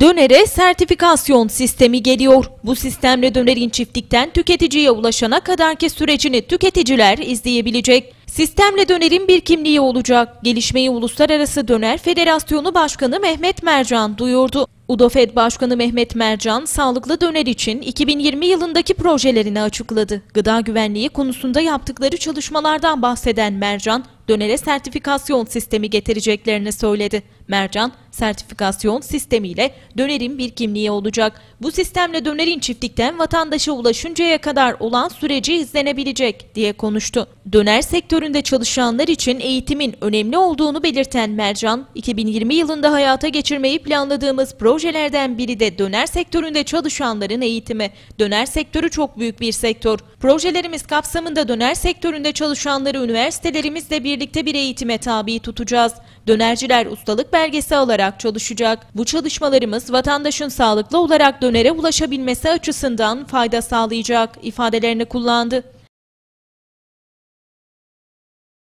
Dönere sertifikasyon sistemi geliyor. Bu sistemle dönerin çiftlikten tüketiciye ulaşana kadarki sürecini tüketiciler izleyebilecek. Sistemle dönerin bir kimliği olacak. Gelişmeyi Uluslararası Döner Federasyonu Başkanı Mehmet Mercan duyurdu. UDOFED Başkanı Mehmet Mercan, sağlıklı döner için 2020 yılındaki projelerini açıkladı. Gıda güvenliği konusunda yaptıkları çalışmalardan bahseden Mercan, dönere sertifikasyon sistemi getireceklerini söyledi. Mercan, sertifikasyon sistemiyle dönerin bir kimliği olacak. Bu sistemle dönerin çiftlikten vatandaşa ulaşıncaya kadar olan süreci izlenebilecek diye konuştu. Döner sektöründe çalışanlar için eğitimin önemli olduğunu belirten Mercan, 2020 yılında hayata geçirmeyi planladığımız projelerden biri de döner sektöründe çalışanların eğitimi. Döner sektörü çok büyük bir sektör. Projelerimiz kapsamında döner sektöründe çalışanları üniversitelerimizle birlikte bir eğitime tabi tutacağız. Dönerciler ustalık belgesi alarak çalışacak. Bu çalışmalarımız vatandaşın sağlıklı olarak dönere ulaşabilmesi açısından fayda sağlayacak ifadelerini kullandı.